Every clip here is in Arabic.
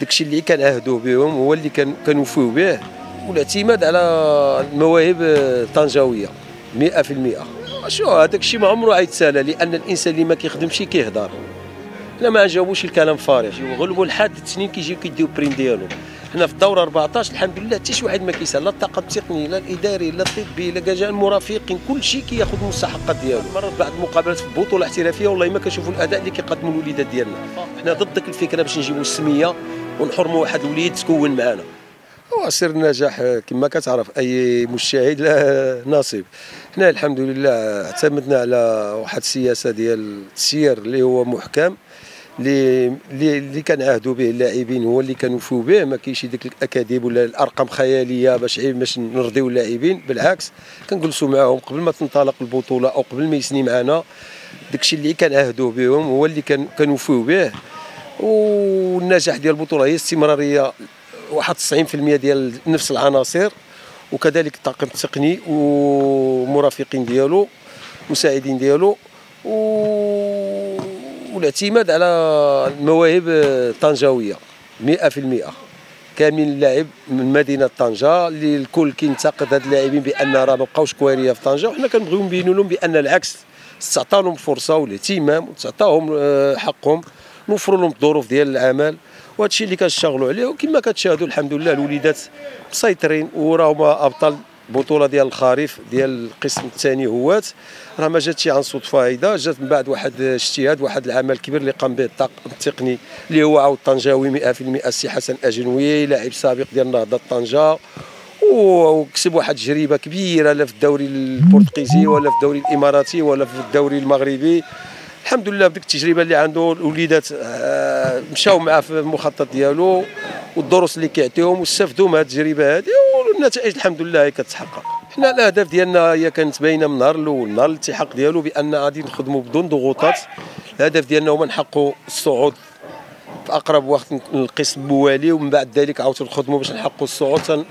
داكشي اللي كنعهدوا بهم هو اللي كنوفيو به والاعتماد على المواهب الطنجاوية 100% شو هذاك الشيء ما عمره غيتسالى لأن الإنسان اللي ما كيخدمش كيهضر. حنا ما عجبوش الكلام فارغ. غلبوا الحد التنين كيجيو كيديو prime ديالو. حنا في الدورة 14 الحمد لله حتى شي واحد ما كيسأل لا الطاقم التقني لا الإداري لا الطبي لا كاع المرافقين كل شيء كياخذ المستحقات ديالو. مرات بعد المقابلات في البطوله الاحترافيه والله ما كنشوفوا الأداء اللي كيقدموا الوليدات ديالنا. حنا ضد ديك الفكرة باش نجيبوا السمية ونحرموا واحد الوليد تكون معنا هو سر النجاح كما كتعرف أي مشاهد له نصيب. حنا الحمد لله اعتمدنا على واحد السياسة ديال التسيير اللي هو محكم. اللي اللي كنعاهدوا به اللاعبين هو اللي كنوفيو به. ما كاينش ديك الأكاذيب ولا الأرقام خيالية باش باش نرضيو اللاعبين. بالعكس كنجلسوا معاهم قبل ما تنطلق البطولة أو قبل ما يسني معنا داكشي اللي كنعاهدوا بهم هو اللي كنوفيو به. والنجاح ديال البطولة هي استمراريه واحد 90% ديال نفس العناصر. وكذلك الطاقم التقني ومرافقين ديالو مساعدين ديالو. و... والاعتماد على المواهب الطنجاوية 100% كامل اللاعب من مدينة طنجة اللي الكل كينتقد هاد اللاعبين بأن راه ما بقاوش كواريه في طنجة وحنا كنبغيو نبينوا لهم بأن العكس. تعطى لهم فرصة والاهتمام وتعطاهم آه، حقهم. نوفروا لهم الظروف ديال العمل وهذا الشيء اللي كنشتغلوا عليه وكما كتشاهدوا الحمد لله الوليدات مسيطرين وراهم أبطال بطوله ديال الخريف ديال القسم الثاني هوات. راه ما جاتش عن صدفه هيدا جات من بعد واحد اجتهاد واحد العمل الكبير اللي قام به الطاقم التقني اللي هو عاود طنجاوي 100% السي حسن أجنوي لاعب سابق ديال نهضة طنجة. وكسب واحد التجربه كبيرة لا في الدوري البرتغيزي ولا في الدوري الإماراتي ولا في الدوري المغربي. الحمد لله بديك التجربة اللي عنده الوليدات آه، مشاو معاه في المخطط ديالو والدروس اللي كيعطيهم واستفدوا من هذه التجربة هذه والنتائج الحمد لله هي كتحقق حنا الأهداف ديالنا هي كانت باينة من النهار الأول. نهار الالتحاق ديالو بأن غادي نخدموا بدون ضغوطات. الهدف ديالنا هو نحققوا الصعود في أقرب وقت القسم الموالي ومن بعد ذلك عاوتاني نخدموا باش نحققوا الصعود.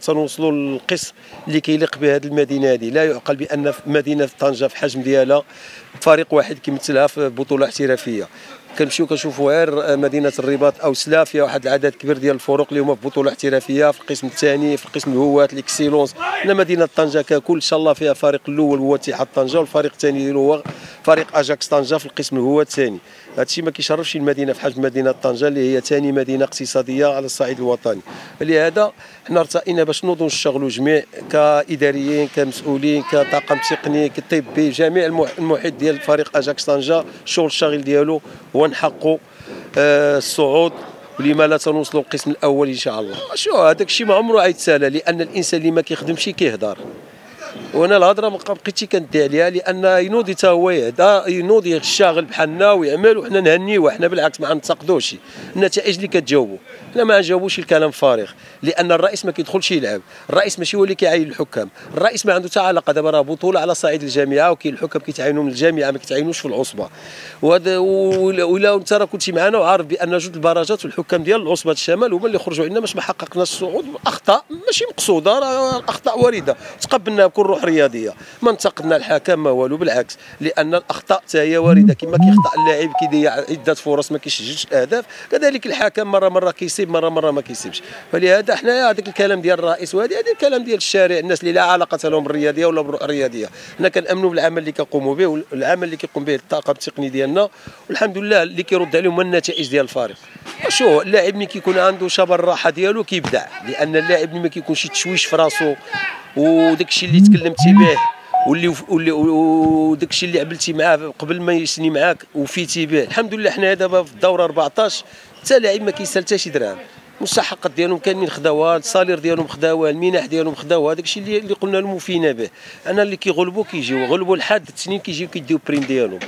تنوصلوا للقسم اللي كيليق بهذه المدينة هذه لا يعقل بأن في مدينة طنجة في الحجم ديالها فريق واحد كيمثلها في بطولة احترافية. كنمشيو كنشوفوا غير مدينة الرباط أو سلا فيها واحد العدد كبير ديال الفرق اللي هما في بطولة احترافية في القسم الثاني في القسم الهوات l'excellence هنا مدينة طنجة ككل إن شاء الله فيها الفريق الأول هو اتحاد طنجة والفريق الثاني هو فريق اجاكس طنجه في القسم الهوات الثاني. هذا الشيء ما كيشرفش المدينة حجم مدينة طنجه اللي هي ثاني مدينة اقتصادية على الصعيد الوطني. لهذا حنا ارتئينا باش نوضوا نشتغلوا جميع كإداريين كمسؤولين كطاقم تقني كطبي جميع المحيط ديال فريق أجاكس طنجة الشغل الشاغل ديالو هو نحققوا آه الصعود ولما لا تنوصلوا القسم الأول إن شاء الله. شو هذاك الشيء ما عمره غيتسالى لأن الإنسان اللي ما كيخدمش كيهضر وأنا الهضره ما بقيتش كندي عليها لأن ينوضي حتى هو يهدا ينوضي الشاغل بحالنا ويعمل وحنا نهنيوه حنا بالعكس ما ننتقدوش النتائج اللي كتجاوبوا حنا ما نجاوبوش الكلام فارغ. لأن الرئيس ما كيدخلش يلعب. الرئيس ماشي هو اللي كيعين الحكام. الرئيس ما عنده حتى علاقة دابا راه بطولة على صعيد الجامعة وكاين الحكام كيتعينوا من الجامعة ما كيتعينوش في العصبة. وهذا ولا انت راه كنتي معنا وعارف بأن جوج البراجات والحكام ديال عصبه الشمال هما اللي خرجوا عندنا باش ما حققناش الصعود اخطاء ماشي مقصودة راه اخطاء واردة. تقبلناها بكل روح رياضية. ما انتقدنا الحكم ما والو بالعكس. لأن الأخطاء حتى هي واردة. كما كيخطأ اللاعب كيضيع عدة فرص ما كيسجلش الأهداف. كذلك الحكم مرة مرة كيصيب مرة مرة ما كيصيبش فلهذا حنا هذاك الكلام ديال الرئيس وهذه هذا الكلام ديال الشارع. الناس اللي لا علاقة لهم بالرياضية ولا بالرياضية. حنا كنأمنوا بالعمل اللي كنقوموا به والعمل اللي كيقوم به الطاقم التقني ديالنا. والحمد لله اللي كيرد عليهم النتائج ديال الفريق. شو اللاعب ملي كيكون عنده شبر الراحة ديالو كيبدع لأن اللاعب ملي ما كيكونش تشويش في راسو وداك الشيء اللي تكلمتي به واللي واللي وداك الشيء اللي عملتي معاه قبل ما يسني معاك وفيتي به. الحمد لله حنا دابا في الدورة 14 حتى لاعب ما شي درهم المستحقات ديالهم كاملين خداوها ال salaire ديالهم خداوها المنح ديالهم خداوها داك الشيء اللي, قلنا لهم وفينا به. أنا اللي كيغلبوا كيجيو غلبوا الحد التنين كيجيو كيديو prime ديالهم.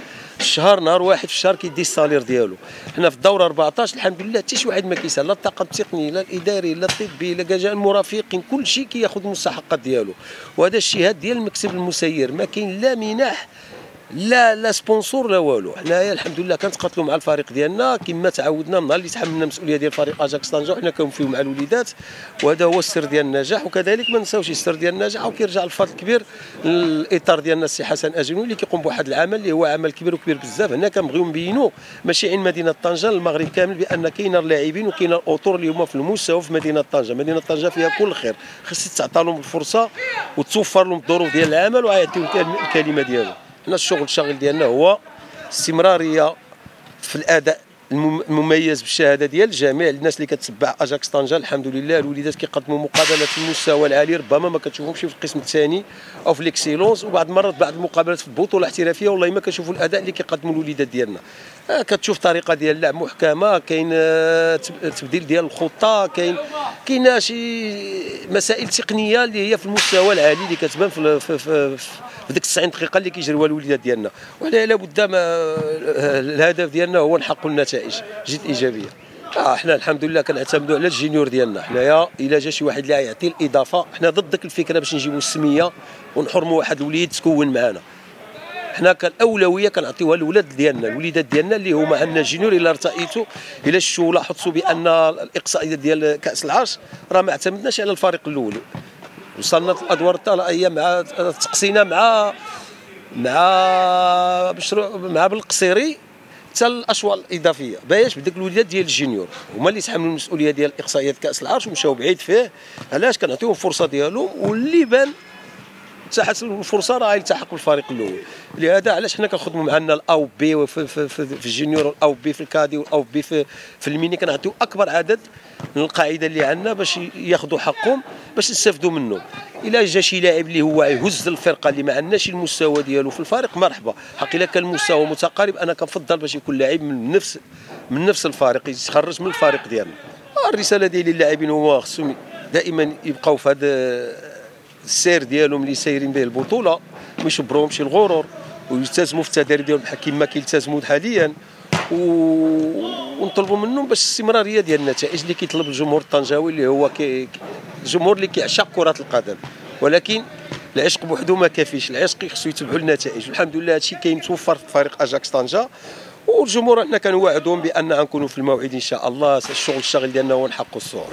الشهر نهار واحد في الشهر كيدي ال salaire ديالو. حنا في الدورة 14 الحمد لله حتى شي واحد ما كيسأل لا الطاقم التقني لا الإداري لا الطبي لا كاع المرافقين كل شيء كياخذ المستحقات ديالو. وهذا الشهاد ديال المكتب المسير ما كاين لا منح لا لا sponsor لا والو. حنايا الحمد لله كنتقاتلوا مع الفريق ديالنا. كما تعودنا النهار اللي تحملنا المسؤوليه ديال فريق اجاكس طنجه وحنا كنوفيو مع الوليدات. وهذا هو السر ديال النجاح. وكذلك ما نساوش السر ديال النجاح. وكيرجع الفضل الكبير للإطار ديالنا السي حسن اجنو اللي كيقوم بواحد العمل اللي هو عمل كبير وكبير بزاف. هنا كنبغيو نبينوا ماشي عين مدينة طنجة المغرب كامل بأن كاين اللاعبين وكاين الأطر اللي هما في المستوى في مدينة طنجة. مدينة طنجة فيها كل خير. خص تعطى لهم الفرصة وتوفر لهم الظروف ديال العمل ويعطيهم الكلمة ديالهم. حنا الشغل الشاغل ديالنا هو استمرارية في الأداء المميز بالشهادة ديال جميع الناس اللي كتتبع اجاكس طنجه الحمد لله الوليدات كيقدموا مقابلات في المستوى العالي. ربما ما كتشوفهمش في القسم الثاني أو في ال excellence وبعض المرات بعض المقابلات في البطولة الاحترافية والله ما كنشوفوا الأداء اللي كيقدموا الوليدات ديالنا. آه كتشوف طريقة ديال اللعب محكمة كاين آه تبديل ديال الخطة كاين كاينة شي مسائل تقنية اللي هي في المستوى العالي اللي كتبان في, في, في, في ديك 90 دقيقة اللي كيجريوها الوليدات ديالنا. وحنا لابد الهدف ديالنا هو نحققوا النتائج. جد إيجابية. آه إحنا الحمد لله كنعتمدوا على ال junior ديالنا. حنايا إلا جا شي واحد اللي يعطي الإضافة حنا ضد ديك الفكرة باش نجيبوا السمية ونحرموا واحد الوليد تكون معنا حنا كان اولويه كنعطيوها الاولاد ديالنا الوليدات ديالنا اللي هما عندنا junior إلا ارتئيتوا إلا شفتوا لاحظتوا بأن الإقصائية ديال كأس العرش راه ما اعتمدناش على الفريق الأول. وصلنا الادوار الطلائيه مع تقسينا مع مع مع بالقصيري حتى الأشواط الإضافية. باش بديك الوليدات ديال الجينيور. هما اللي تحملوا المسؤولية ديال إقصائيات كأس العرش ومشاو بعيد فيه. علاش؟ كنعطيوهم الفرصه ديالهم واللي بان تاحت الفرصة راه يلتحق بالفريق الأول. لهذا علاش حنا كنخدموا معنا الاو بي في, في, الجينيور والاو بي في الكادي والاو بي في, في الميني كنعطيو أكبر عدد من القاعدة اللي عندنا باش ياخذوا حقهم باش نستافدوا منه إلا جا شي لاعب اللي هو يهز الفرقة اللي ما عندناش المستوى ديالو في الفريق مرحبا. حق إلا كان المستوى متقارب أنا كنفضل باش يكون لاعب من نفس من نفس الفريق يتخرج من الفريق ديالنا. الرسالة ديالي للاعبين هو خصهم دائما يبقاو في هذا السير ديالهم اللي سايرين به البطولة ما يشبروهمش الغرور ويلتزموا في التدريب ديالهم كما كيلتزموا حاليا. و... ونطلبوا منهم باش الاستمراريه ديال النتائج اللي كيطلب الجمهور الطنجاوي اللي هو كي... الجمهور اللي كيعشق كرة القدم. ولكن العشق بوحدو ما كافيش. العشق خصو يتبعوا النتائج. والحمد لله هادشي كاين متوفر في فريق أجاكس طنجة. والجمهور إحنا كنوعدهم بأن غنكونوا في الموعد إن شاء الله. الشغل الشاغل ديالنا هو نحققوا الصور